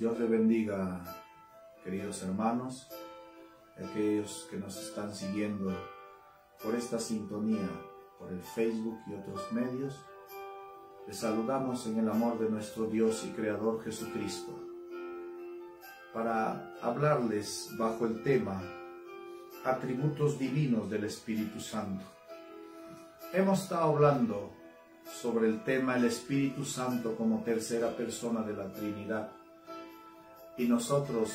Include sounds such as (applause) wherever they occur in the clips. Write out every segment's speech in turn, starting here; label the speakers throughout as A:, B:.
A: Dios le bendiga, queridos hermanos, aquellos que nos están siguiendo por esta sintonía, por el Facebook y otros medios. Les saludamos en el amor de nuestro Dios y Creador Jesucristo para hablarles bajo el tema atributos divinos del Espíritu Santo. Hemos estado hablando sobre el tema el Espíritu Santo como tercera persona de la Trinidad y nosotros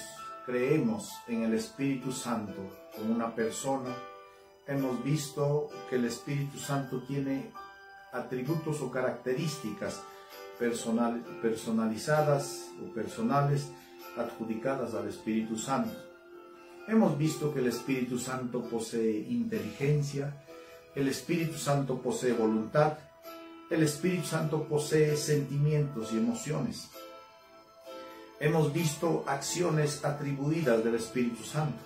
A: creemos en el Espíritu Santo como una persona, hemos visto que el Espíritu Santo tiene atributos o características personal, personalizadas o personales adjudicadas al Espíritu Santo. Hemos visto que el Espíritu Santo posee inteligencia, el Espíritu Santo posee voluntad, el Espíritu Santo posee sentimientos y emociones. Hemos visto acciones atribuidas del Espíritu Santo.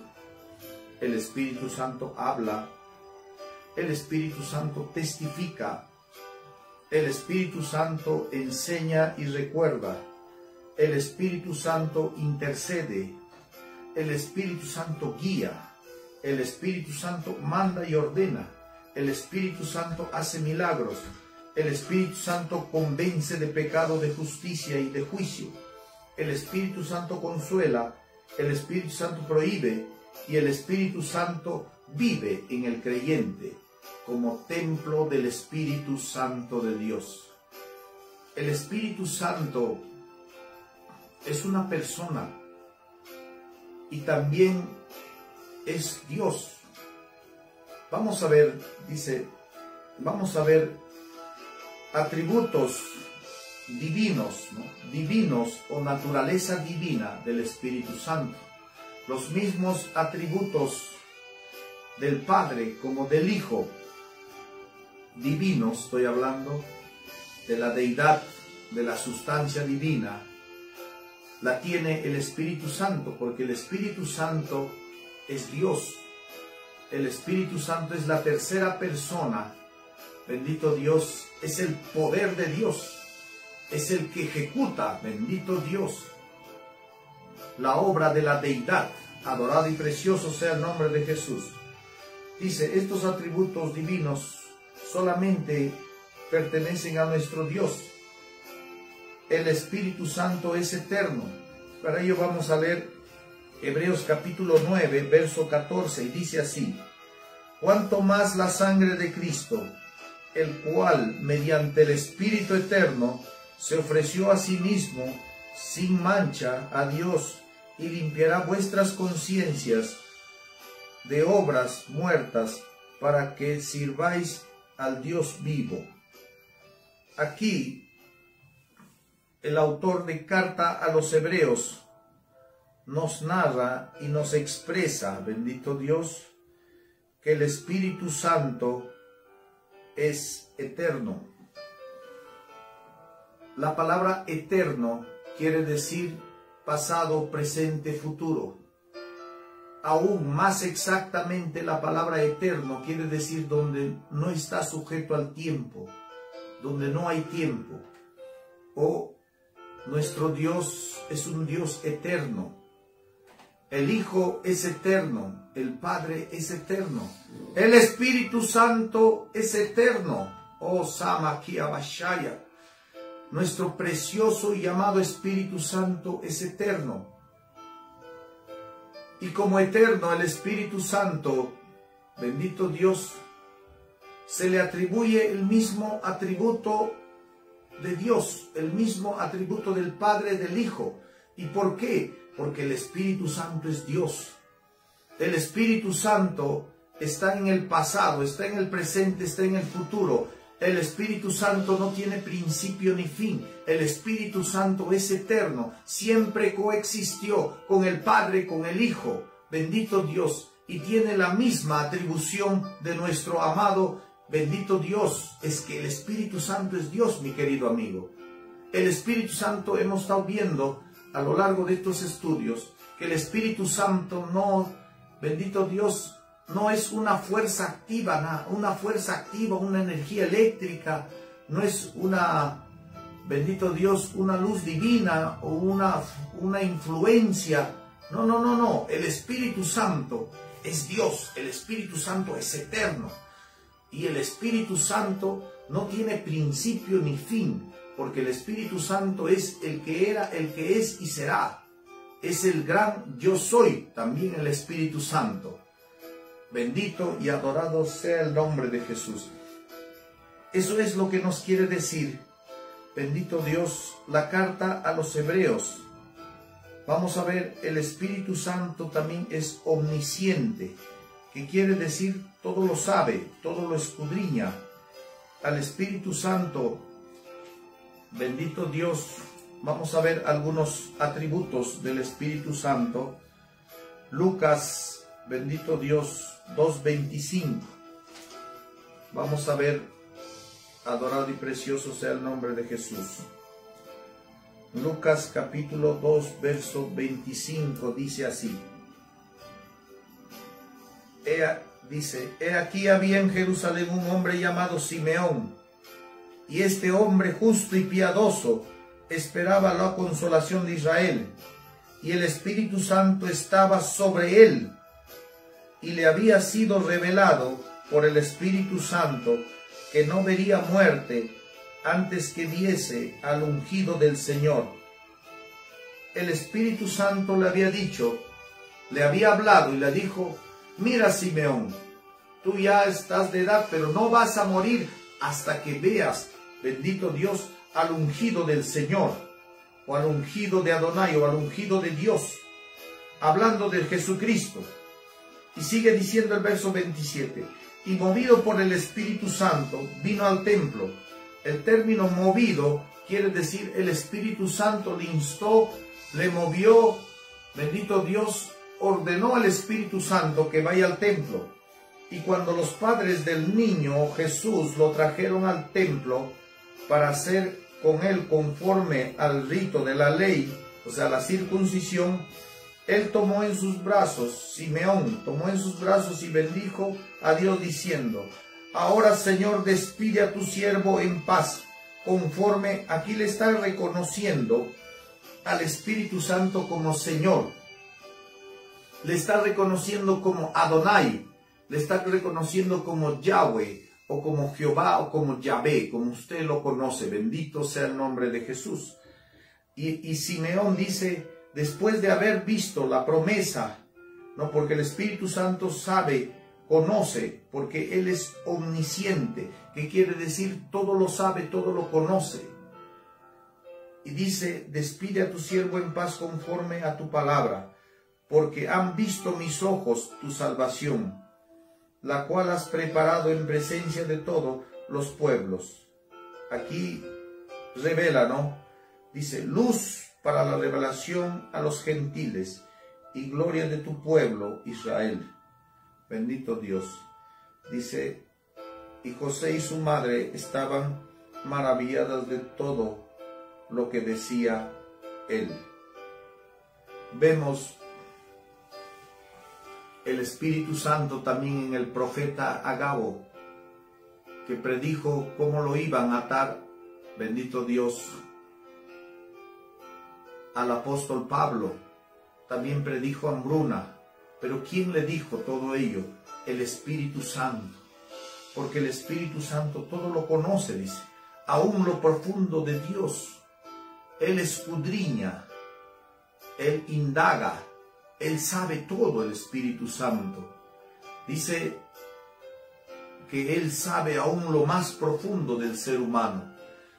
A: El Espíritu Santo habla, el Espíritu Santo testifica, el Espíritu Santo enseña y recuerda, el Espíritu Santo intercede, el Espíritu Santo guía, el Espíritu Santo manda y ordena, el Espíritu Santo hace milagros, el Espíritu Santo convence de pecado, de justicia y de juicio el Espíritu Santo consuela, el Espíritu Santo prohíbe y el Espíritu Santo vive en el creyente como templo del Espíritu Santo de Dios. El Espíritu Santo es una persona y también es Dios. Vamos a ver, dice, vamos a ver atributos divinos, divinos o naturaleza divina del Espíritu Santo. Los mismos atributos del Padre como del Hijo divino, estoy hablando de la deidad, de la sustancia divina, la tiene el Espíritu Santo, porque el Espíritu Santo es Dios. El Espíritu Santo es la tercera persona. Bendito Dios, es el poder de Dios es el que ejecuta, bendito Dios, la obra de la deidad. Adorado y precioso sea el nombre de Jesús. Dice, estos atributos divinos solamente pertenecen a nuestro Dios. El Espíritu Santo es eterno. Para ello vamos a leer Hebreos capítulo 9, verso 14, y dice así, cuanto más la sangre de Cristo, el cual mediante el Espíritu eterno se ofreció a sí mismo sin mancha a Dios y limpiará vuestras conciencias de obras muertas para que sirváis al Dios vivo. Aquí el autor de carta a los hebreos nos narra y nos expresa, bendito Dios, que el Espíritu Santo es eterno la palabra eterno quiere decir pasado, presente, futuro. Aún más exactamente la palabra eterno quiere decir donde no está sujeto al tiempo, donde no hay tiempo. O nuestro Dios es un Dios eterno. El Hijo es eterno, el Padre es eterno, el Espíritu Santo es eterno. Oh Sama Bashaya. Nuestro precioso y amado Espíritu Santo es eterno. Y como eterno el Espíritu Santo, bendito Dios, se le atribuye el mismo atributo de Dios, el mismo atributo del Padre del Hijo. ¿Y por qué? Porque el Espíritu Santo es Dios. El Espíritu Santo está en el pasado, está en el presente, está en el futuro. El Espíritu Santo no tiene principio ni fin. El Espíritu Santo es eterno. Siempre coexistió con el Padre, con el Hijo. Bendito Dios. Y tiene la misma atribución de nuestro amado. Bendito Dios. Es que el Espíritu Santo es Dios, mi querido amigo. El Espíritu Santo hemos estado viendo a lo largo de estos estudios que el Espíritu Santo no, bendito Dios, no es una fuerza activa, una fuerza activa, una energía eléctrica, no es una, bendito Dios, una luz divina o una, una influencia. No, no, no, no. El Espíritu Santo es Dios. El Espíritu Santo es eterno. Y el Espíritu Santo no tiene principio ni fin, porque el Espíritu Santo es el que era, el que es y será. Es el gran yo soy, también el Espíritu Santo. Bendito y adorado sea el nombre de Jesús. Eso es lo que nos quiere decir, bendito Dios, la carta a los hebreos. Vamos a ver, el Espíritu Santo también es omnisciente, que quiere decir todo lo sabe, todo lo escudriña. Al Espíritu Santo, bendito Dios, vamos a ver algunos atributos del Espíritu Santo. Lucas, bendito Dios, 2.25. Vamos a ver adorado y precioso sea el nombre de Jesús. Lucas capítulo 2, verso 25 dice así. dice, he aquí había en Jerusalén un hombre llamado Simeón, y este hombre justo y piadoso esperaba la consolación de Israel, y el Espíritu Santo estaba sobre él, y le había sido revelado por el Espíritu Santo que no vería muerte antes que viese al ungido del Señor. El Espíritu Santo le había dicho, le había hablado y le dijo, mira Simeón, tú ya estás de edad, pero no vas a morir hasta que veas, bendito Dios, al ungido del Señor, o al ungido de Adonai, o al ungido de Dios, hablando de Jesucristo. Y sigue diciendo el verso 27, y movido por el Espíritu Santo vino al templo. El término movido quiere decir el Espíritu Santo le instó, le movió, bendito Dios, ordenó al Espíritu Santo que vaya al templo. Y cuando los padres del niño Jesús lo trajeron al templo para hacer con él conforme al rito de la ley, o sea, la circuncisión, él tomó en sus brazos, Simeón tomó en sus brazos y bendijo a Dios diciendo, ahora Señor despide a tu siervo en paz, conforme aquí le está reconociendo al Espíritu Santo como Señor, le está reconociendo como Adonai, le está reconociendo como Yahweh o como Jehová o como Yahvé, como usted lo conoce, bendito sea el nombre de Jesús. Y, y Simeón dice, después de haber visto la promesa, no porque el Espíritu Santo sabe, conoce, porque Él es omnisciente, que quiere decir todo lo sabe, todo lo conoce. Y dice, despide a tu siervo en paz conforme a tu palabra, porque han visto mis ojos tu salvación, la cual has preparado en presencia de todos los pueblos. Aquí revela, ¿no? Dice, luz para la revelación a los gentiles y gloria de tu pueblo Israel. Bendito Dios. Dice, y José y su madre estaban maravilladas de todo lo que decía él. Vemos el Espíritu Santo también en el profeta Agabo, que predijo cómo lo iban a atar, bendito Dios, al apóstol Pablo, también predijo hambruna. Pero ¿quién le dijo todo ello? El Espíritu Santo. Porque el Espíritu Santo todo lo conoce, dice, aún lo profundo de Dios. Él escudriña, Él indaga, Él sabe todo el Espíritu Santo. Dice que Él sabe aún lo más profundo del ser humano.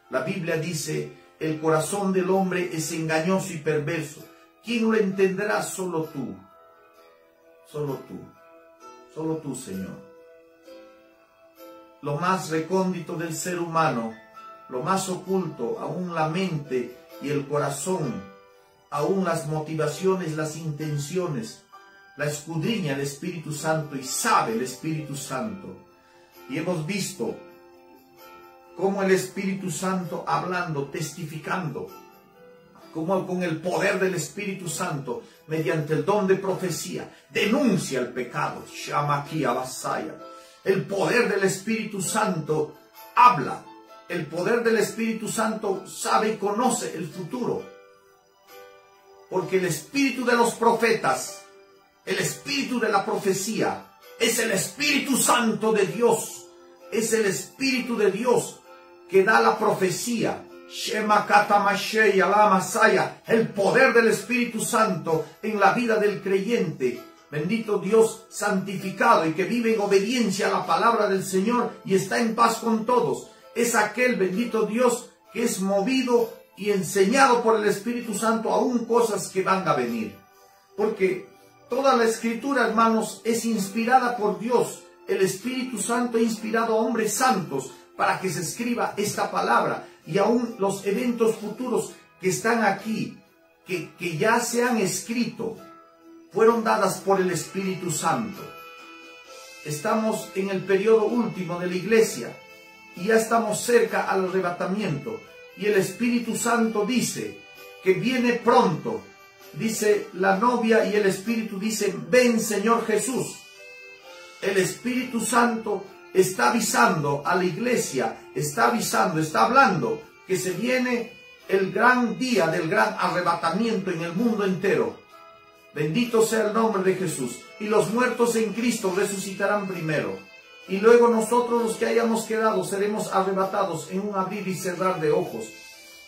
A: La Biblia dice el corazón del hombre es engañoso y perverso. ¿Quién lo entenderá? Solo tú. Solo tú. Solo tú, Señor. Lo más recóndito del ser humano, lo más oculto, aún la mente y el corazón, aún las motivaciones, las intenciones, la escudriña el Espíritu Santo y sabe el Espíritu Santo. Y hemos visto como el Espíritu Santo hablando, testificando, como con el poder del Espíritu Santo, mediante el don de profecía, denuncia el pecado. Basaya. El poder del Espíritu Santo habla, el poder del Espíritu Santo sabe y conoce el futuro. Porque el espíritu de los profetas, el espíritu de la profecía, es el Espíritu Santo de Dios. Es el Espíritu de Dios que da la profecía. Shema el poder del Espíritu Santo en la vida del creyente. Bendito Dios santificado y que vive en obediencia a la palabra del Señor y está en paz con todos. Es aquel bendito Dios que es movido y enseñado por el Espíritu Santo aún cosas que van a venir. Porque toda la escritura, hermanos, es inspirada por Dios. El Espíritu Santo ha inspirado a hombres santos para que se escriba esta palabra y aún los eventos futuros que están aquí, que, que ya se han escrito, fueron dadas por el Espíritu Santo. Estamos en el periodo último de la iglesia y ya estamos cerca al arrebatamiento. Y el Espíritu Santo dice que viene pronto. Dice la novia y el Espíritu dicen, ven Señor Jesús. El Espíritu Santo está avisando a la iglesia, está avisando, está hablando que se viene el gran día del gran arrebatamiento en el mundo entero. Bendito sea el nombre de Jesús. Y los muertos en Cristo resucitarán primero. Y luego nosotros los que hayamos quedado seremos arrebatados en un abrir y cerrar de ojos.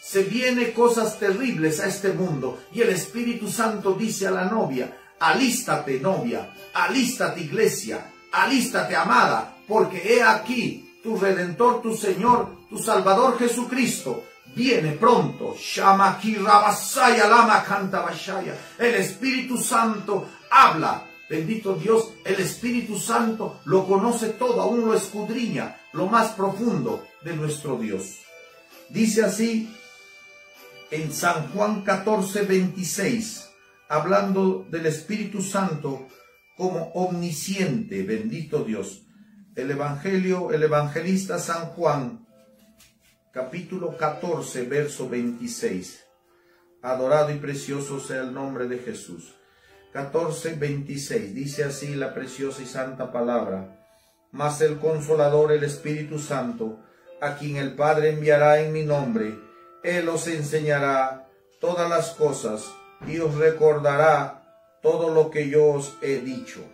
A: Se viene cosas terribles a este mundo y el Espíritu Santo dice a la novia, alístate novia, alístate iglesia, alístate amada, porque he aquí tu Redentor, tu Señor, tu Salvador Jesucristo, viene pronto. El Espíritu Santo habla. Bendito Dios, el Espíritu Santo lo conoce todo, aún lo escudriña, lo más profundo de nuestro Dios. Dice así en San Juan 14, 26, hablando del Espíritu Santo como omnisciente, bendito Dios. El Evangelio, el evangelista San Juan, capítulo 14, verso 26. Adorado y precioso sea el nombre de Jesús. 14, 26. Dice así la preciosa y santa palabra. Mas el consolador, el Espíritu Santo, a quien el Padre enviará en mi nombre, Él os enseñará todas las cosas y os recordará todo lo que yo os he dicho.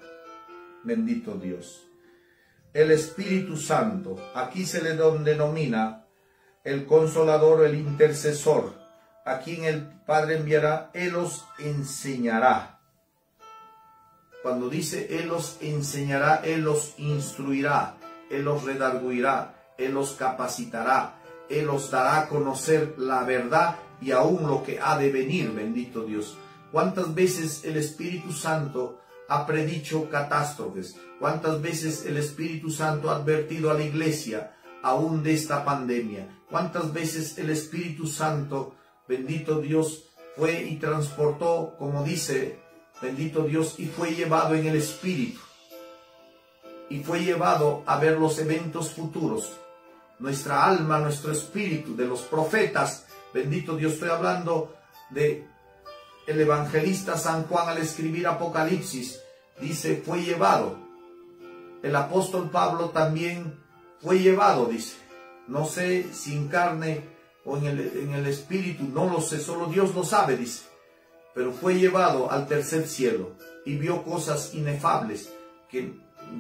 A: Bendito Dios. El Espíritu Santo, aquí se le denomina el consolador, el intercesor, a quien el Padre enviará, Él os enseñará. Cuando dice Él os enseñará, Él os instruirá, Él os redarguirá, Él os capacitará, Él os dará a conocer la verdad y aún lo que ha de venir, bendito Dios. ¿Cuántas veces el Espíritu Santo ha predicho catástrofes? ¿Cuántas veces el Espíritu Santo ha advertido a la iglesia aún de esta pandemia? ¿Cuántas veces el Espíritu Santo, bendito Dios, fue y transportó, como dice, bendito Dios, y fue llevado en el Espíritu? Y fue llevado a ver los eventos futuros. Nuestra alma, nuestro espíritu, de los profetas, bendito Dios, estoy hablando de el evangelista San Juan al escribir Apocalipsis, dice, fue llevado. El apóstol Pablo también fue llevado, dice. No sé si en carne o en el, en el espíritu, no lo sé, solo Dios lo sabe, dice. Pero fue llevado al tercer cielo y vio cosas inefables que,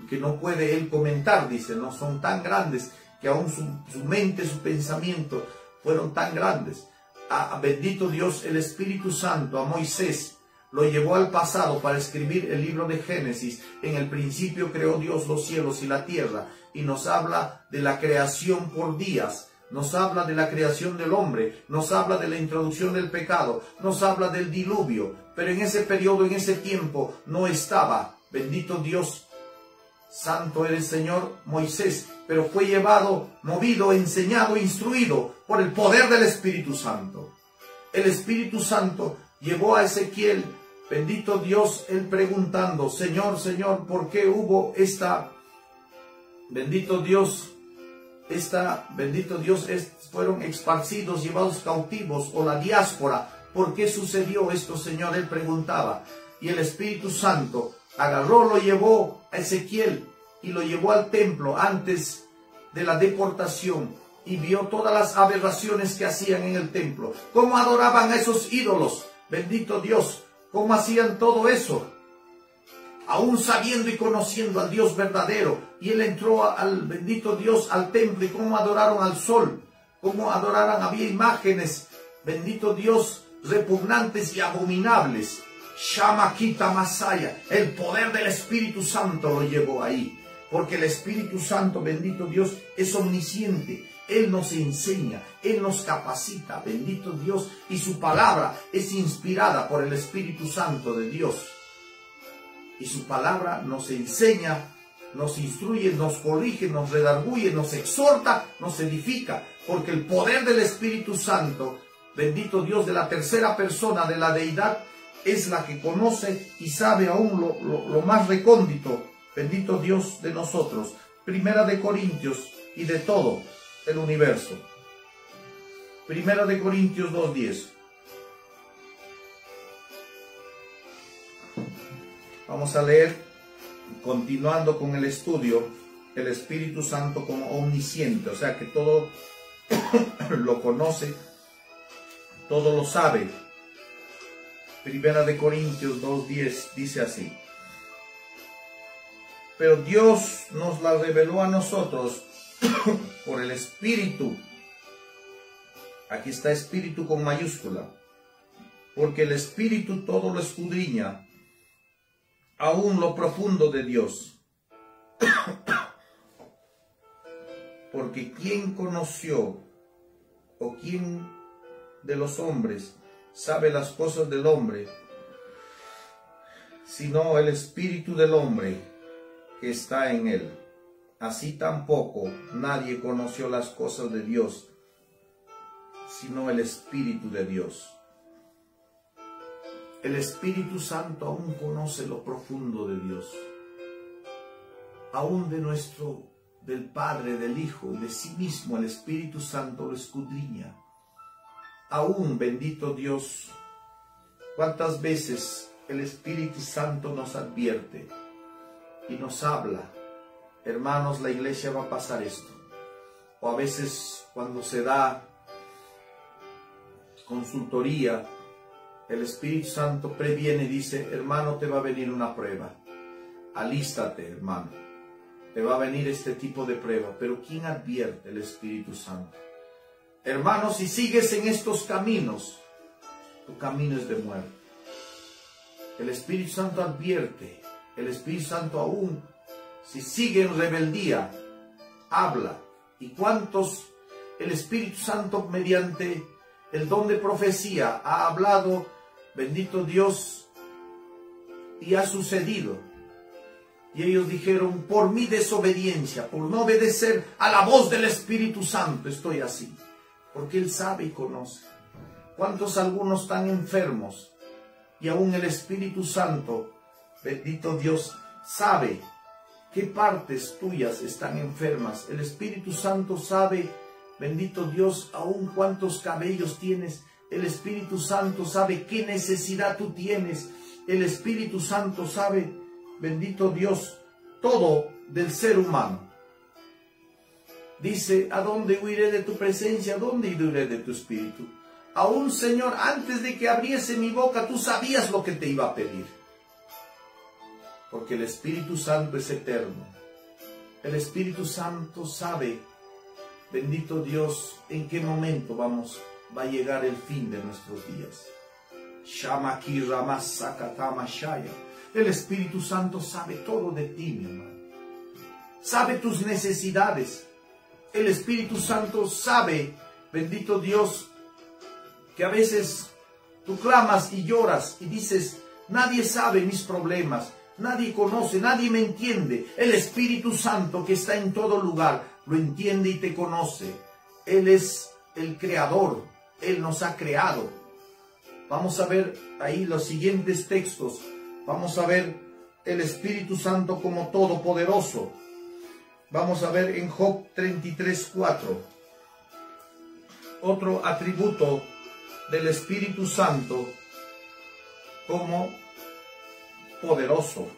A: que no puede él comentar, dice, no son tan grandes que aún su, su mente, su pensamiento fueron tan grandes a, bendito Dios, el Espíritu Santo, a Moisés, lo llevó al pasado para escribir el libro de Génesis. En el principio creó Dios los cielos y la tierra y nos habla de la creación por días. Nos habla de la creación del hombre, nos habla de la introducción del pecado, nos habla del diluvio, pero en ese periodo, en ese tiempo, no estaba, bendito Dios, Santo eres Señor Moisés, pero fue llevado, movido, enseñado, instruido por el poder del Espíritu Santo. El Espíritu Santo llevó a Ezequiel, bendito Dios, él preguntando, Señor, Señor, ¿por qué hubo esta, bendito Dios, esta, bendito Dios, fueron esparcidos, llevados cautivos o la diáspora? ¿Por qué sucedió esto, Señor? Él preguntaba. Y el Espíritu Santo agarró, lo llevó a Ezequiel y lo llevó al templo antes de la deportación y vio todas las aberraciones que hacían en el templo, cómo adoraban a esos ídolos, bendito Dios, cómo hacían todo eso, aún sabiendo y conociendo al Dios verdadero. Y él entró al bendito Dios al templo y cómo adoraron al sol, cómo adoraron, había imágenes, bendito Dios, repugnantes y abominables. Shamakita Masaya, el poder del Espíritu Santo lo llevó ahí, porque el Espíritu Santo, bendito Dios, es omnisciente, él nos enseña, Él nos capacita, bendito Dios, y su palabra es inspirada por el Espíritu Santo de Dios. Y su palabra nos enseña, nos instruye, nos corrige, nos redarguye, nos exhorta, nos edifica, porque el poder del Espíritu Santo, bendito Dios, de la tercera persona de la deidad, es la que conoce y sabe aún lo, lo más recóndito, bendito Dios de nosotros. Primera de Corintios y de todo el universo. Primera de Corintios 2.10. Vamos a leer, continuando con el estudio, el Espíritu Santo como omnisciente, o sea que todo (coughs) lo conoce, todo lo sabe. Primera de Corintios 2.10 dice así. Pero Dios nos la reveló a nosotros (coughs) por el Espíritu. Aquí está Espíritu con mayúscula. Porque el Espíritu todo lo escudriña, aún lo profundo de Dios. (coughs) Porque ¿quién conoció o quién de los hombres sabe las cosas del hombre, sino el Espíritu del hombre que está en él? Así tampoco nadie conoció las cosas de Dios, sino el Espíritu de Dios. El Espíritu Santo aún conoce lo profundo de Dios, aún de nuestro, del Padre, del Hijo, de sí mismo el Espíritu Santo lo escudriña. Aún, bendito Dios, cuántas veces el Espíritu Santo nos advierte y nos habla hermanos, la iglesia va a pasar esto. O a veces cuando se da consultoría, el Espíritu Santo previene y dice, hermano, te va a venir una prueba. Alístate, hermano. Te va a venir este tipo de prueba. Pero ¿quién advierte el Espíritu Santo? Hermano, si sigues en estos caminos, tu camino es de muerte. El Espíritu Santo advierte. El Espíritu Santo aún si sigue en rebeldía, habla. ¿Y cuántos el Espíritu Santo mediante el don de profecía ha hablado, bendito Dios, y ha sucedido? Y ellos dijeron, por mi desobediencia, por no obedecer a la voz del Espíritu Santo, estoy así. Porque Él sabe y conoce. ¿Cuántos algunos están enfermos? Y aún el Espíritu Santo, bendito Dios, sabe qué partes tuyas están enfermas. El Espíritu Santo sabe, bendito Dios, aún cuántos cabellos tienes. El Espíritu Santo sabe qué necesidad tú tienes. El Espíritu Santo sabe, bendito Dios, todo del ser humano. Dice, ¿a dónde huiré de tu presencia? ¿A dónde huiré de tu espíritu? Aún, Señor, antes de que abriese mi boca, tú sabías lo que te iba a pedir porque el Espíritu Santo es eterno. El Espíritu Santo sabe, bendito Dios, en qué momento vamos, va a llegar el fin de nuestros días. El Espíritu Santo sabe todo de ti, mi hermano. Sabe tus necesidades. El Espíritu Santo sabe, bendito Dios, que a veces tú clamas y lloras y dices, nadie sabe mis problemas, Nadie conoce, nadie me entiende. El Espíritu Santo que está en todo lugar lo entiende y te conoce. Él es el creador. Él nos ha creado. Vamos a ver ahí los siguientes textos. Vamos a ver el Espíritu Santo como todopoderoso. Vamos a ver en Job 33, 4. Otro atributo del Espíritu Santo como poderoso.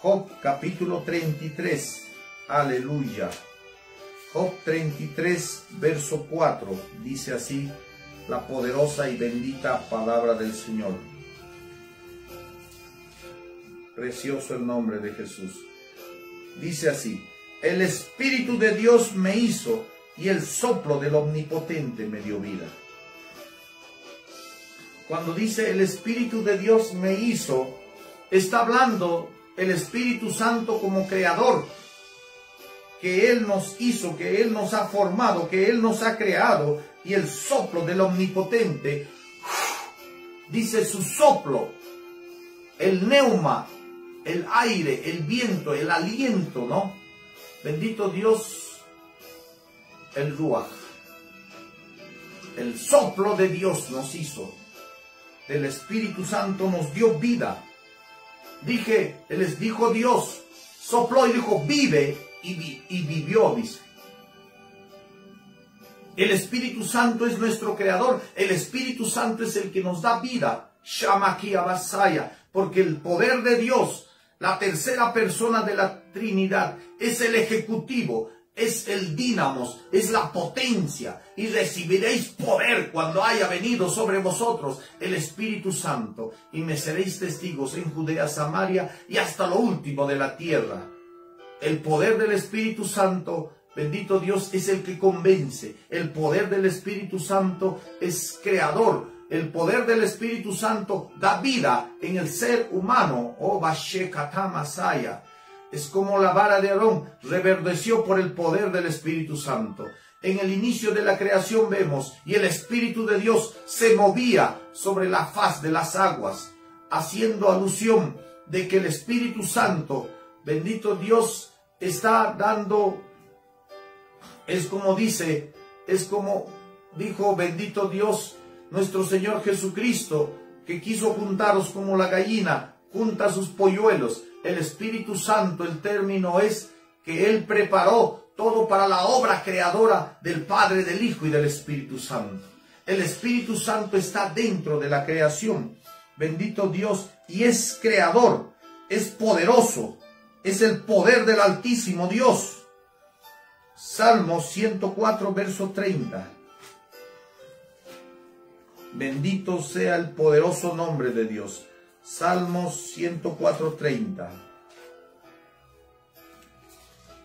A: Job capítulo 33. Aleluya. Job 33, verso 4, dice así la poderosa y bendita palabra del Señor. Precioso el nombre de Jesús. Dice así, el Espíritu de Dios me hizo y el soplo del Omnipotente me dio vida. Cuando dice el Espíritu de Dios me hizo, está hablando el Espíritu Santo como creador, que Él nos hizo, que Él nos ha formado, que Él nos ha creado, y el soplo del Omnipotente, dice su soplo, el neuma, el aire, el viento, el aliento, ¿no? Bendito Dios, el ruach. El soplo de Dios nos hizo. El Espíritu Santo nos dio vida. Dije, les dijo Dios, sopló y dijo, vive, y, y vivió, dice. El Espíritu Santo es nuestro creador. El Espíritu Santo es el que nos da vida. Shamakia Basaya. Porque el poder de Dios, la tercera persona de la Trinidad, es el ejecutivo, es el dínamos, es la potencia. Y recibiréis poder cuando haya venido sobre vosotros el Espíritu Santo. Y me seréis testigos en Judea, Samaria y hasta lo último de la tierra. El poder del Espíritu Santo Bendito Dios es el que convence. El poder del Espíritu Santo es creador. El poder del Espíritu Santo da vida en el ser humano. Oh, Masaya. Es como la vara de Aarón reverdeció por el poder del Espíritu Santo. En el inicio de la creación vemos y el Espíritu de Dios se movía sobre la faz de las aguas, haciendo alusión de que el Espíritu Santo, bendito Dios, está dando es como dice, es como dijo bendito Dios, nuestro Señor Jesucristo, que quiso juntaros como la gallina junta sus polluelos. El Espíritu Santo, el término es que Él preparó todo para la obra creadora del Padre, del Hijo y del Espíritu Santo. El Espíritu Santo está dentro de la creación. Bendito Dios. Y es creador, es poderoso, es el poder del Altísimo Dios. Salmo 104, verso 30. Bendito sea el poderoso nombre de Dios. Salmos 104, 30.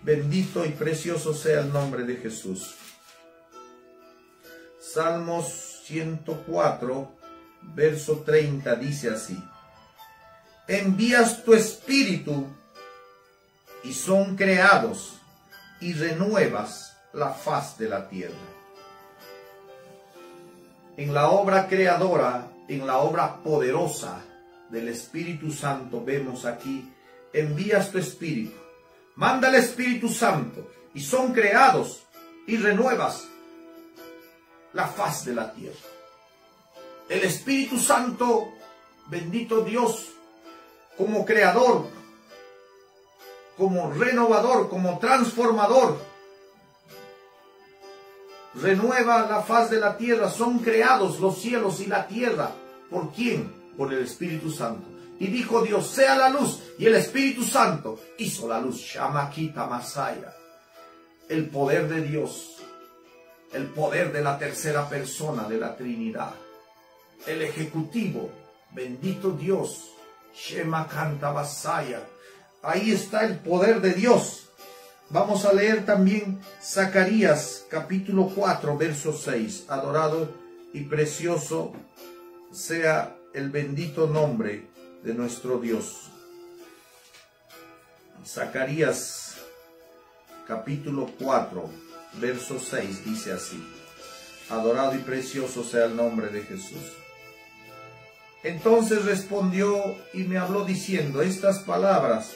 A: Bendito y precioso sea el nombre de Jesús. Salmos 104, verso 30 dice así. Envías tu espíritu y son creados y renuevas la faz de la tierra. En la obra creadora, en la obra poderosa del Espíritu Santo, vemos aquí, envías tu Espíritu, manda el Espíritu Santo y son creados y renuevas la faz de la tierra. El Espíritu Santo, bendito Dios, como creador, como renovador, como transformador. Renueva la faz de la tierra. Son creados los cielos y la tierra. ¿Por quién? Por el Espíritu Santo. Y dijo Dios, sea la luz. Y el Espíritu Santo hizo la luz. Masaya. El poder de Dios. El poder de la tercera persona de la Trinidad. El Ejecutivo. Bendito Dios. Shema Kanta Masaya Ahí está el poder de Dios. Vamos a leer también Zacarías capítulo 4, verso 6. Adorado y precioso sea el bendito nombre de nuestro Dios. Zacarías capítulo 4, verso 6 dice así. Adorado y precioso sea el nombre de Jesús. Entonces respondió y me habló diciendo estas palabras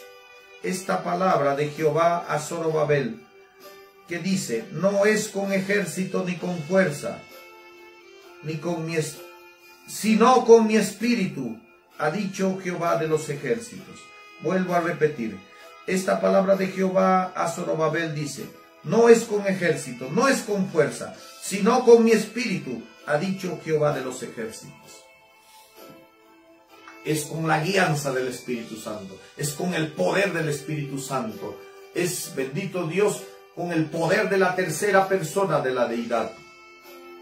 A: esta palabra de Jehová a Zorobabel, que dice, no es con ejército ni con fuerza, ni con mi sino con mi espíritu, ha dicho Jehová de los ejércitos. Vuelvo a repetir, esta palabra de Jehová a Zorobabel dice, no es con ejército, no es con fuerza, sino con mi espíritu, ha dicho Jehová de los ejércitos es con la guianza del Espíritu Santo, es con el poder del Espíritu Santo. Es, bendito Dios, con el poder de la tercera persona de la deidad.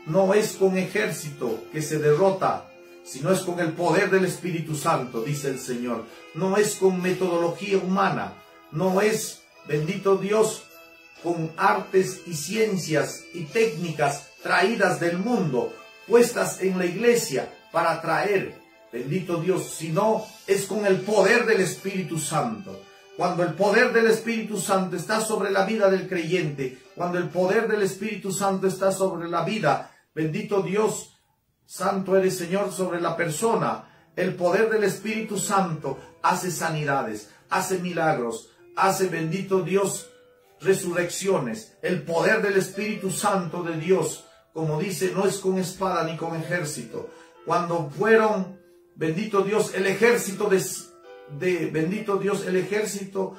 A: No es con ejército que se derrota, sino es con el poder del Espíritu Santo, dice el Señor. No es con metodología humana, no es, bendito Dios, con artes y ciencias y técnicas traídas del mundo, puestas en la iglesia para traer, bendito Dios, sino es con el poder del Espíritu Santo. Cuando el poder del Espíritu Santo está sobre la vida del creyente, cuando el poder del Espíritu Santo está sobre la vida, bendito Dios, santo eres Señor sobre la persona, el poder del Espíritu Santo hace sanidades, hace milagros, hace bendito Dios resurrecciones. El poder del Espíritu Santo de Dios, como dice, no es con espada ni con ejército. Cuando fueron, bendito Dios, el ejército de de, bendito Dios, el ejército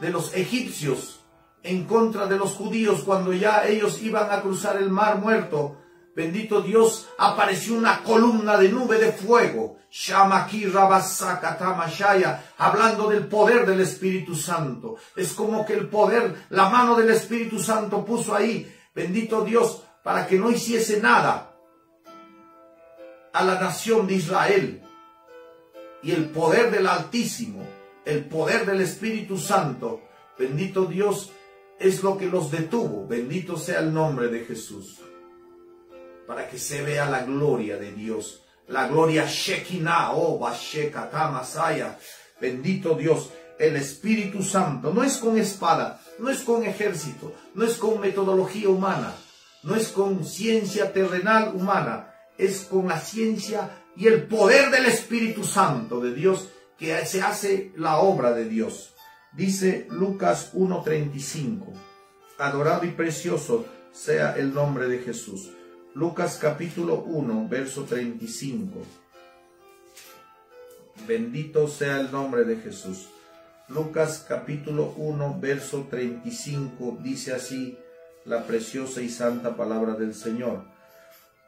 A: de los egipcios en contra de los judíos cuando ya ellos iban a cruzar el mar muerto. Bendito Dios, apareció una columna de nube de fuego. Shamaki Tamashaya, hablando del poder del Espíritu Santo. Es como que el poder, la mano del Espíritu Santo puso ahí, bendito Dios, para que no hiciese nada a la nación de Israel y el poder del Altísimo, el poder del Espíritu Santo, bendito Dios, es lo que los detuvo. Bendito sea el nombre de Jesús. Para que se vea la gloria de Dios. La gloria Shekinah, oh Bashekata Masaya. Bendito Dios, el Espíritu Santo. No es con espada, no es con ejército, no es con metodología humana, no es con ciencia terrenal humana, es con la ciencia y el poder del Espíritu Santo de Dios que se hace la obra de Dios. Dice Lucas 1.35, adorado y precioso sea el nombre de Jesús. Lucas capítulo 1, verso 35. Bendito sea el nombre de Jesús. Lucas capítulo 1, verso 35 dice así la preciosa y santa palabra del Señor.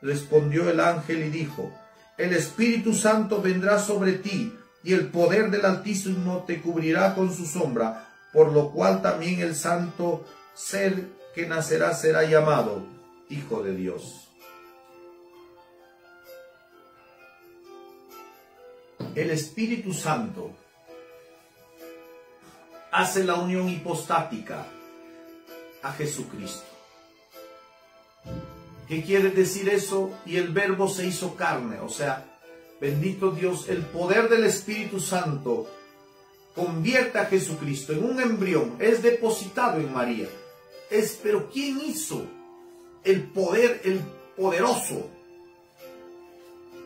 A: Respondió el ángel y dijo, el Espíritu Santo vendrá sobre ti, y el poder del Altísimo te cubrirá con su sombra, por lo cual también el santo ser que nacerá será llamado Hijo de Dios. El Espíritu Santo hace la unión hipostática a Jesucristo. ¿Qué quiere decir eso? Y el verbo se hizo carne, o sea, bendito Dios, el poder del Espíritu Santo convierte a Jesucristo en un embrión, es depositado en María. Es, pero ¿quién hizo el poder, el poderoso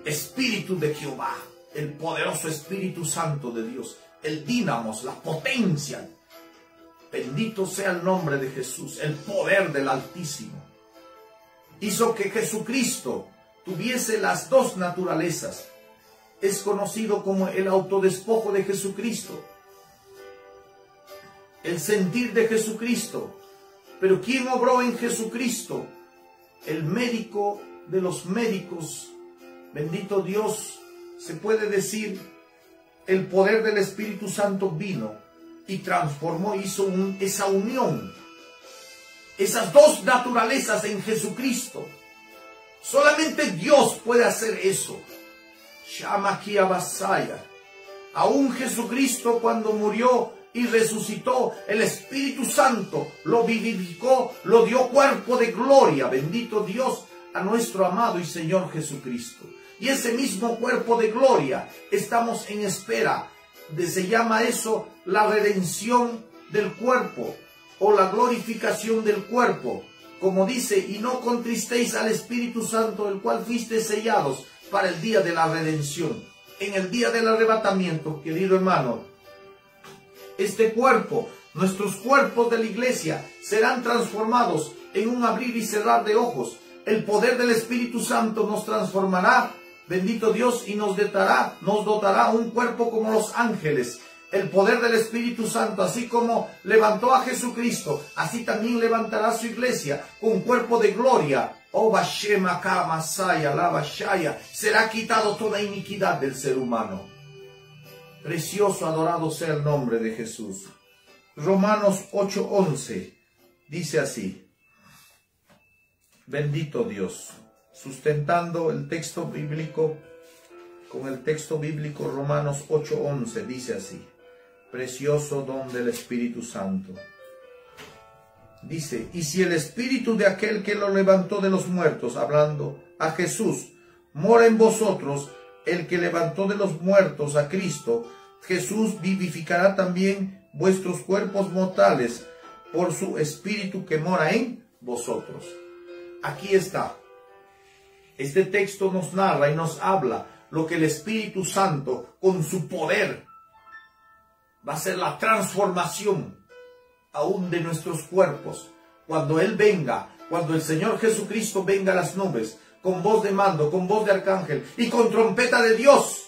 A: Espíritu de Jehová, el poderoso Espíritu Santo de Dios, el dínamos, la potencia? Bendito sea el nombre de Jesús, el poder del Altísimo hizo que Jesucristo tuviese las dos naturalezas. Es conocido como el autodespojo de Jesucristo, el sentir de Jesucristo. Pero ¿quién obró en Jesucristo? El médico de los médicos, bendito Dios, se puede decir, el poder del Espíritu Santo vino y transformó, hizo esa unión esas dos naturalezas en Jesucristo. Solamente Dios puede hacer eso. Shamakia Basaya. Aún Jesucristo cuando murió y resucitó, el Espíritu Santo lo vivificó, lo dio cuerpo de gloria, bendito Dios, a nuestro amado y Señor Jesucristo. Y ese mismo cuerpo de gloria estamos en espera. De, se llama eso la redención del cuerpo o la glorificación del cuerpo, como dice, y no contristéis al Espíritu Santo, el cual fuiste sellados para el día de la redención. En el día del arrebatamiento, querido hermano, este cuerpo, nuestros cuerpos de la iglesia, serán transformados en un abrir y cerrar de ojos. El poder del Espíritu Santo nos transformará, bendito Dios, y nos dotará, nos dotará un cuerpo como los ángeles, el poder del Espíritu Santo, así como levantó a Jesucristo, así también levantará su iglesia con cuerpo de gloria. Oh Bashema Masaya, la será quitado toda iniquidad del ser humano. Precioso, adorado sea el nombre de Jesús. Romanos 8:11 Dice así, bendito Dios, sustentando el texto bíblico con el texto bíblico Romanos 8:11, dice así, precioso don del Espíritu Santo. Dice, y si el Espíritu de aquel que lo levantó de los muertos, hablando a Jesús, mora en vosotros, el que levantó de los muertos a Cristo, Jesús vivificará también vuestros cuerpos mortales por su Espíritu que mora en vosotros. Aquí está. Este texto nos narra y nos habla lo que el Espíritu Santo con su poder va a ser la transformación aún de nuestros cuerpos. Cuando Él venga, cuando el Señor Jesucristo venga a las nubes, con voz de mando, con voz de arcángel y con trompeta de Dios.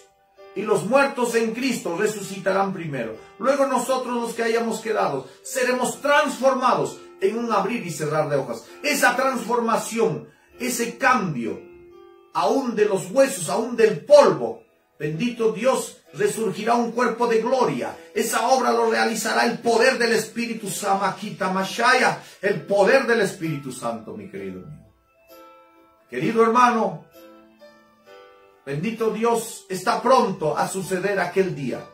A: Y los muertos en Cristo resucitarán primero. Luego nosotros los que hayamos quedado seremos transformados en un abrir y cerrar de hojas. Esa transformación, ese cambio, aún de los huesos, aún del polvo, Bendito Dios, resurgirá un cuerpo de gloria. Esa obra lo realizará el poder del Espíritu Samakita Mashaya, el poder del Espíritu Santo, mi querido mío. Querido hermano, bendito Dios, está pronto a suceder aquel día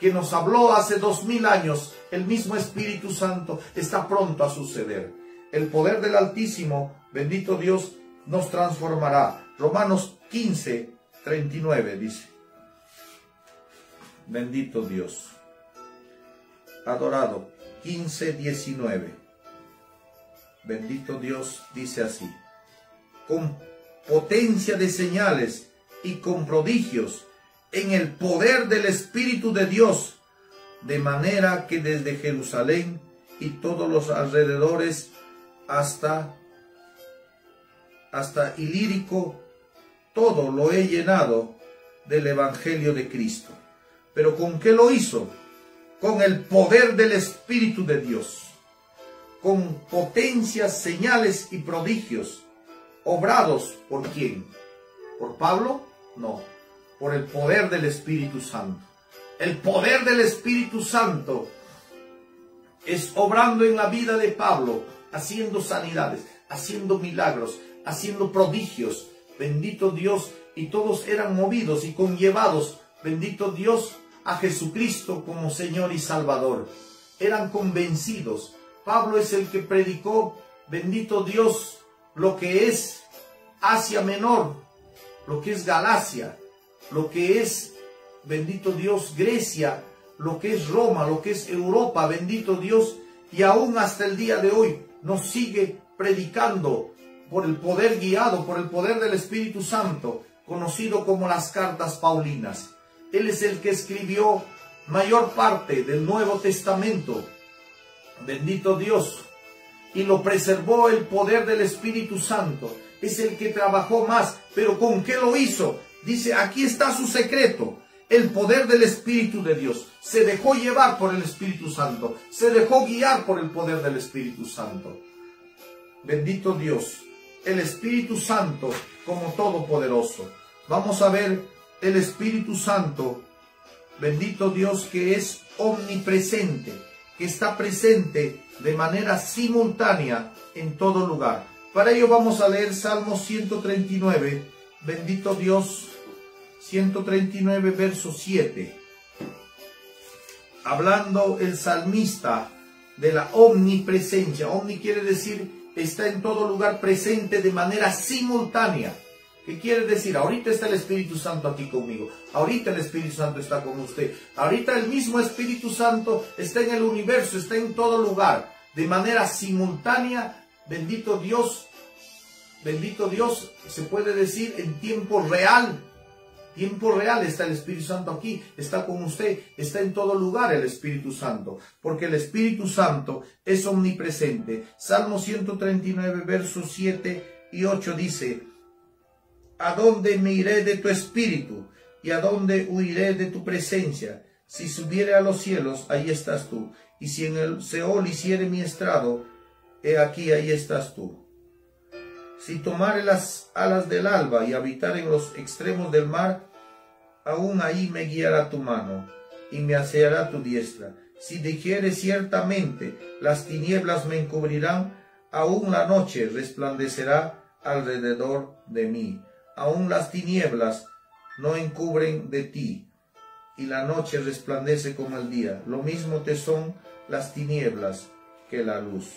A: que nos habló hace dos mil años, el mismo Espíritu Santo está pronto a suceder. El poder del Altísimo, bendito Dios, nos transformará. Romanos 15, 39 dice. Bendito Dios. Adorado. 15, 19. Bendito Dios dice así. Con potencia de señales y con prodigios en el poder del Espíritu de Dios, de manera que desde Jerusalén y todos los alrededores hasta hasta Ilírico todo lo he llenado del Evangelio de Cristo. ¿Pero con qué lo hizo? Con el poder del Espíritu de Dios, con potencias, señales y prodigios, obrados por quién? ¿Por Pablo? No, por el poder del Espíritu Santo. El poder del Espíritu Santo es obrando en la vida de Pablo, haciendo sanidades, haciendo milagros, haciendo prodigios, bendito Dios, y todos eran movidos y conllevados, bendito Dios, a Jesucristo como Señor y Salvador. Eran convencidos. Pablo es el que predicó, bendito Dios, lo que es Asia Menor, lo que es Galacia, lo que es, bendito Dios, Grecia, lo que es Roma, lo que es Europa, bendito Dios, y aún hasta el día de hoy nos sigue predicando por el poder guiado, por el poder del Espíritu Santo, conocido como las cartas Paulinas. Él es el que escribió mayor parte del Nuevo Testamento. Bendito Dios. Y lo preservó el poder del Espíritu Santo. Es el que trabajó más. Pero ¿con qué lo hizo? Dice, aquí está su secreto. El poder del Espíritu de Dios. Se dejó llevar por el Espíritu Santo. Se dejó guiar por el poder del Espíritu Santo. Bendito Dios el Espíritu Santo como todopoderoso. Vamos a ver el Espíritu Santo, bendito Dios que es omnipresente, que está presente de manera simultánea en todo lugar. Para ello vamos a leer Salmo 139, bendito Dios, 139 verso 7. Hablando el salmista de la omnipresencia. Omni quiere decir está en todo lugar presente de manera simultánea. ¿Qué quiere decir? Ahorita está el Espíritu Santo aquí conmigo. Ahorita el Espíritu Santo está con usted. Ahorita el mismo Espíritu Santo está en el universo, está en todo lugar. De manera simultánea, bendito Dios, bendito Dios, se puede decir en tiempo real tiempo real está el Espíritu Santo aquí, está con usted, está en todo lugar el Espíritu Santo, porque el Espíritu Santo es omnipresente. Salmo 139, versos 7 y 8 dice, ¿A dónde me iré de tu Espíritu? ¿Y a dónde huiré de tu presencia? Si subiere a los cielos, ahí estás tú. Y si en el Seol hiciere mi estrado, he aquí, ahí estás tú. Si tomare las alas del alba y habitar en los extremos del mar, aún ahí me guiará tu mano y me aseará tu diestra. si dijere ciertamente, las tinieblas me encubrirán, aún la noche resplandecerá alrededor de mí. Aún las tinieblas no encubren de ti, y la noche resplandece como el día. Lo mismo te son las tinieblas que la luz.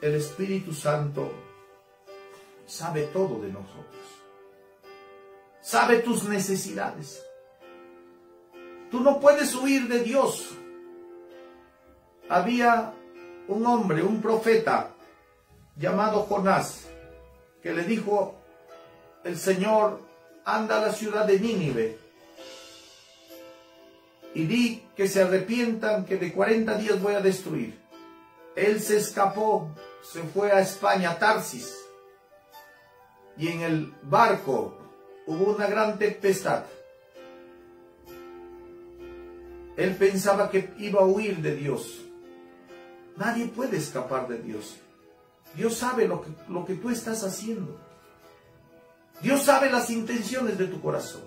A: El Espíritu Santo sabe todo de nosotros. Sabe tus necesidades. Tú no puedes huir de Dios. Había un hombre, un profeta llamado Jonás, que le dijo el Señor, anda a la ciudad de Nínive y di que se arrepientan, que de 40 días voy a destruir. Él se escapó, se fue a España, Tarsis, y en el barco hubo una gran tempestad. Él pensaba que iba a huir de Dios. Nadie puede escapar de Dios. Dios sabe lo que, lo que tú estás haciendo. Dios sabe las intenciones de tu corazón.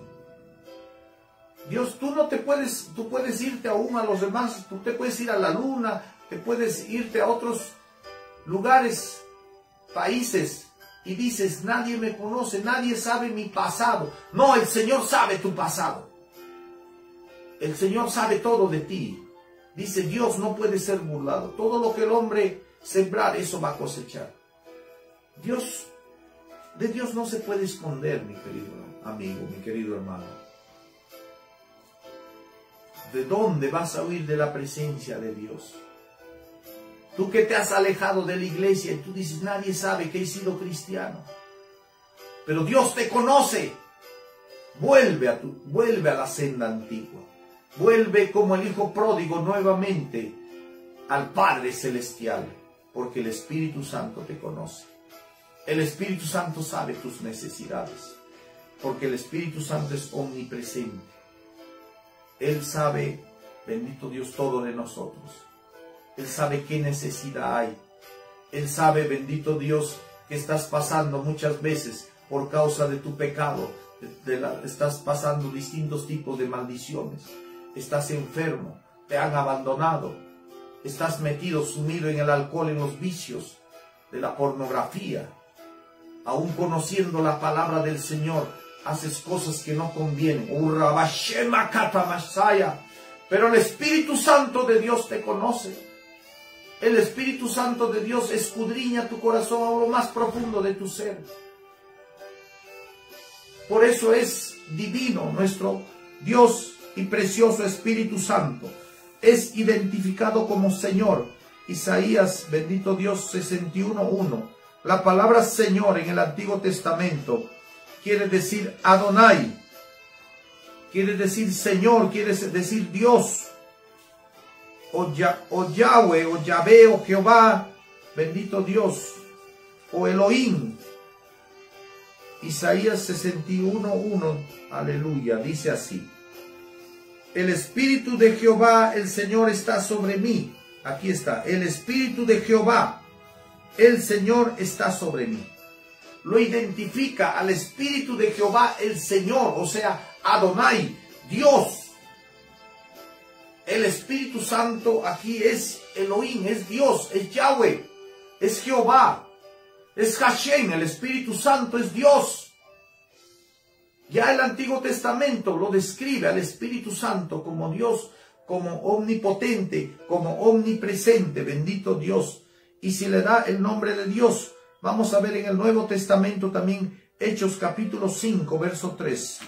A: Dios, tú no te puedes, tú puedes irte aún a los demás, tú te puedes ir a la luna, te puedes irte a otros lugares, países, y dices, nadie me conoce, nadie sabe mi pasado. No, el Señor sabe tu pasado. El Señor sabe todo de ti. Dice, Dios no puede ser burlado. Todo lo que el hombre sembrar, eso va a cosechar. Dios, de Dios no se puede esconder, mi querido amigo, mi querido hermano. ¿De dónde vas a huir de la presencia de Dios? Tú que te has alejado de la iglesia y tú dices, nadie sabe que he sido cristiano. Pero Dios te conoce. Vuelve a, tu, vuelve a la senda antigua. Vuelve como el Hijo pródigo nuevamente al Padre Celestial, porque el Espíritu Santo te conoce. El Espíritu Santo sabe tus necesidades, porque el Espíritu Santo es omnipresente. Él sabe, bendito Dios, todo de nosotros. Él sabe qué necesidad hay. Él sabe, bendito Dios, que estás pasando muchas veces por causa de tu pecado. estás pasando distintos tipos de maldiciones. Estás enfermo, te han abandonado. Estás metido, sumido en el alcohol, en los vicios de la pornografía. Aún conociendo la palabra del Señor, haces cosas que no convienen. Pero el Espíritu Santo de Dios te conoce el Espíritu Santo de Dios escudriña tu corazón a lo más profundo de tu ser. Por eso es divino nuestro Dios y precioso Espíritu Santo. Es identificado como Señor. Isaías, bendito Dios, 61.1. La palabra Señor en el Antiguo Testamento quiere decir Adonai. Quiere decir Señor, quiere decir Dios o, Yahweh, o Yahvé, o Jehová, bendito Dios, o Elohim. Isaías 61.1, aleluya, dice así. El Espíritu de Jehová, el Señor, está sobre mí. Aquí está, el Espíritu de Jehová, el Señor está sobre mí. Lo identifica al Espíritu de Jehová, el Señor, o sea, Adonai, Dios. El Espíritu Santo aquí es Elohim, es Dios, es Yahweh, es Jehová, es Hashem, el Espíritu Santo es Dios. Ya el Antiguo Testamento lo describe al Espíritu Santo como Dios, como omnipotente, como omnipresente, bendito Dios. Y si le da el nombre de Dios, vamos a ver en el Nuevo Testamento también Hechos capítulo 5, verso 3.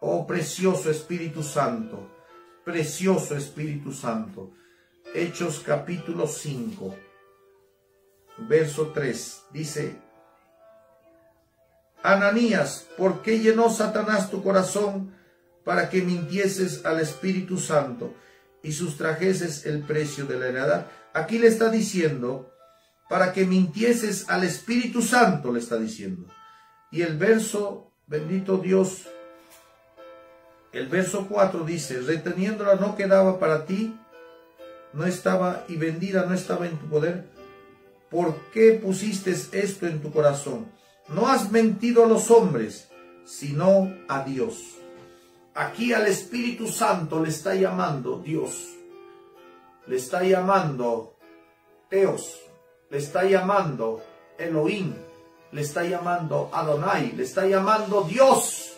A: Oh precioso Espíritu Santo precioso Espíritu Santo. Hechos capítulo 5, verso 3, dice, Ananías, ¿por qué llenó Satanás tu corazón para que mintieses al Espíritu Santo y sustrajeses el precio de la heredad? Aquí le está diciendo, para que mintieses al Espíritu Santo, le está diciendo. Y el verso, bendito Dios, el verso 4 dice, reteniéndola no quedaba para ti, no estaba y vendida no estaba en tu poder. ¿Por qué pusiste esto en tu corazón? No has mentido a los hombres, sino a Dios. Aquí al Espíritu Santo le está llamando Dios, le está llamando Teos, le está llamando Elohim, le está llamando Adonai, le está llamando Dios,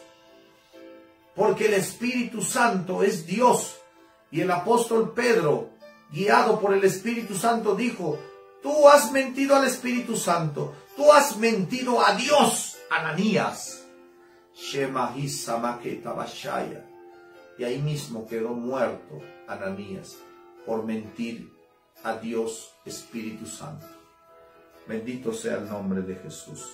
A: porque el Espíritu Santo es Dios. Y el apóstol Pedro, guiado por el Espíritu Santo, dijo, tú has mentido al Espíritu Santo, tú has mentido a Dios, Ananías. Y ahí mismo quedó muerto Ananías por mentir a Dios Espíritu Santo. Bendito sea el nombre de Jesús.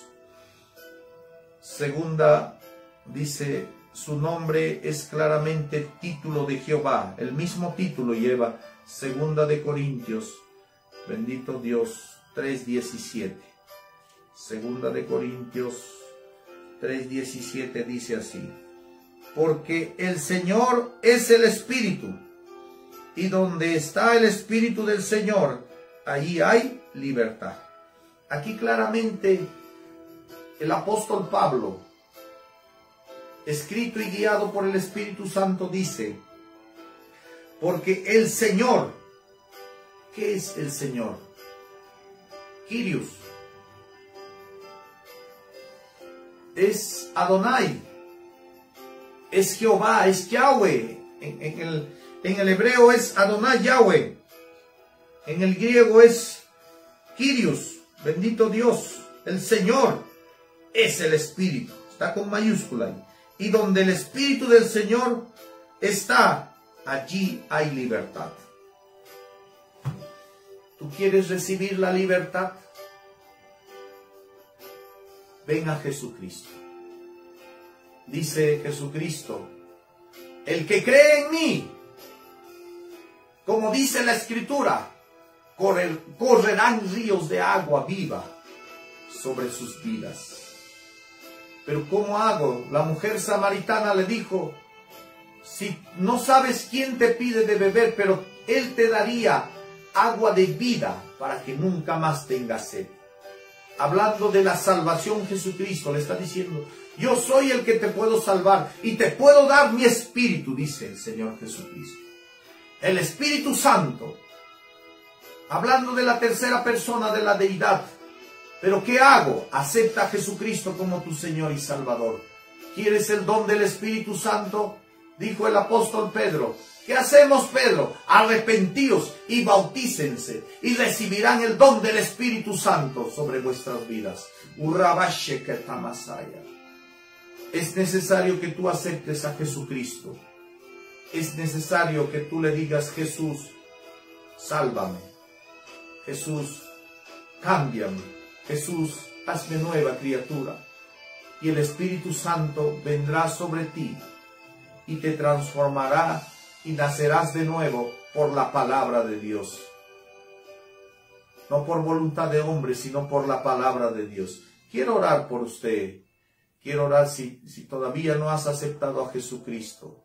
A: Segunda, dice, su nombre es claramente título de Jehová. El mismo título lleva Segunda de Corintios. Bendito Dios 3.17. Segunda de Corintios 3.17 dice así, porque el Señor es el Espíritu, y donde está el Espíritu del Señor, allí hay libertad. Aquí claramente el apóstol Pablo, escrito y guiado por el Espíritu Santo, dice, porque el Señor, ¿qué es el Señor? Kyrios, es Adonai, es Jehová, es Yahweh. En, el, en el hebreo es Adonai Yahweh. En el griego es Kyrios, bendito Dios, el Señor es el Espíritu, está con mayúscula Y donde el Espíritu del Señor está, allí hay libertad. ¿Tú quieres recibir la libertad? ven a Jesucristo. Dice Jesucristo, el que cree en mí, como dice la escritura, correrán ríos de agua viva sobre sus vidas. Pero ¿cómo hago? La mujer samaritana le dijo, si no sabes quién te pide de beber, pero él te daría agua de vida para que nunca más tengas sed hablando de la salvación Jesucristo, le está diciendo, yo soy el que te puedo salvar y te puedo dar mi espíritu, dice el Señor Jesucristo. El Espíritu Santo, hablando de la tercera persona de la deidad. Pero ¿qué hago? Acepta a Jesucristo como tu Señor y Salvador. ¿Quieres el don del Espíritu Santo? Dijo el apóstol Pedro, ¿Qué hacemos, Pedro? Arrepentíos y bautícense y recibirán el don del Espíritu Santo sobre vuestras vidas. Es necesario que tú aceptes a Jesucristo. Es necesario que tú le digas, Jesús, sálvame. Jesús, cámbiame. Jesús, hazme nueva criatura. Y el Espíritu Santo vendrá sobre ti y te transformará y nacerás de nuevo por la palabra de Dios. No por voluntad de hombre, sino por la palabra de Dios. Quiero orar por usted. Quiero orar si, si todavía no has aceptado a Jesucristo.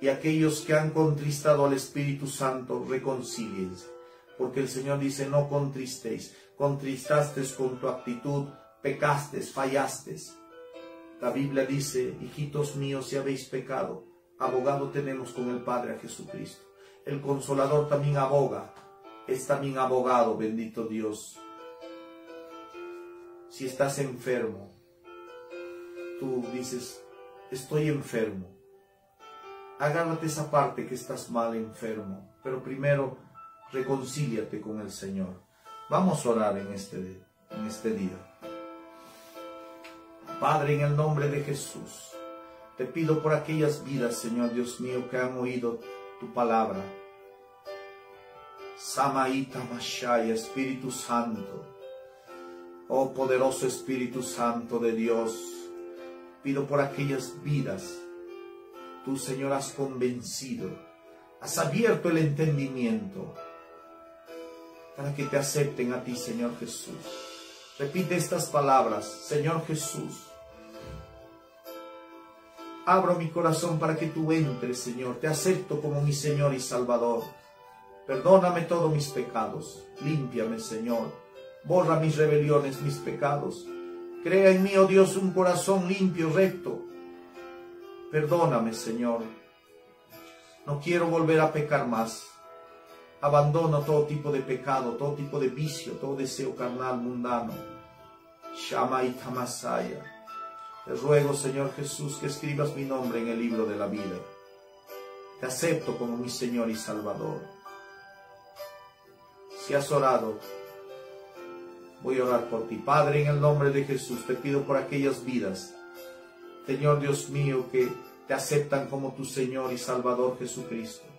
A: Y aquellos que han contristado al Espíritu Santo, reconcíliense. Porque el Señor dice, no contristéis. Contristaste con tu actitud, pecaste, fallaste. La Biblia dice, hijitos míos, si habéis pecado, abogado tenemos con el Padre a Jesucristo. El consolador también aboga, es también abogado, bendito Dios. Si estás enfermo, tú dices, estoy enfermo. Agárrate esa parte que estás mal enfermo, pero primero reconcíliate con el Señor. Vamos a orar en este, en este día. Padre, en el nombre de Jesús. Te pido por aquellas vidas, Señor Dios mío, que han oído tu palabra. Samaita Mashaya, Espíritu Santo. Oh poderoso Espíritu Santo de Dios, pido por aquellas vidas. Tú, Señor, has convencido, has abierto el entendimiento para que te acepten a ti, Señor Jesús. Repite estas palabras, Señor Jesús Abro mi corazón para que tú entres, Señor. Te acepto como mi Señor y Salvador. Perdóname todos mis pecados. Límpiame, Señor. Borra mis rebeliones, mis pecados. Crea en mí, oh Dios, un corazón limpio, recto. Perdóname, Señor. No quiero volver a pecar más. Abandono todo tipo de pecado, todo tipo de vicio, todo deseo carnal mundano. Shama y Tamasaya. Te ruego, Señor Jesús, que escribas mi nombre en el libro de la vida. Te acepto como mi Señor y Salvador. Si has orado, voy a orar por ti. Padre, en el nombre de Jesús, te pido por aquellas vidas, Señor Dios mío, que te aceptan como tu Señor y Salvador Jesucristo.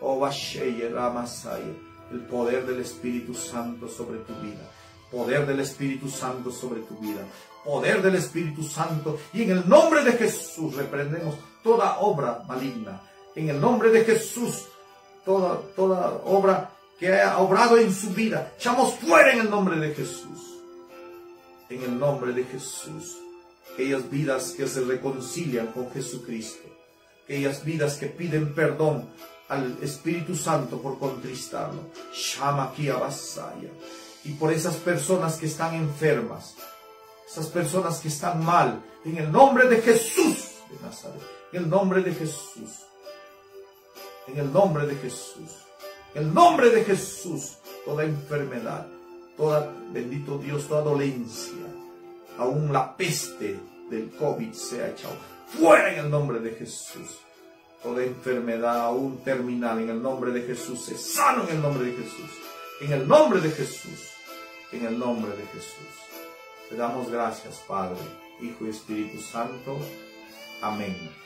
A: Oh, el poder del Espíritu Santo sobre tu vida. Poder del Espíritu Santo sobre tu vida. Poder del Espíritu Santo. Y en el nombre de Jesús reprendemos toda obra maligna. En el nombre de Jesús, toda, toda obra que ha obrado en su vida. Echamos fuera en el nombre de Jesús. En el nombre de Jesús. Aquellas vidas que se reconcilian con Jesucristo. Aquellas vidas que piden perdón al Espíritu Santo por contristarlo. Shama Vasaya. Y por esas personas que están enfermas. Esas personas que están mal. En el nombre de Jesús de Nazaret. En el nombre de Jesús. En el nombre de Jesús el nombre de Jesús, toda enfermedad, toda, bendito Dios, toda dolencia, aún la peste del COVID se ha echado fuera en el nombre de Jesús. Toda enfermedad, aún terminal, en el nombre de Jesús, se sano en el nombre de Jesús. En el nombre de Jesús. En el nombre de Jesús. Te damos gracias, Padre, Hijo y Espíritu Santo. Amén.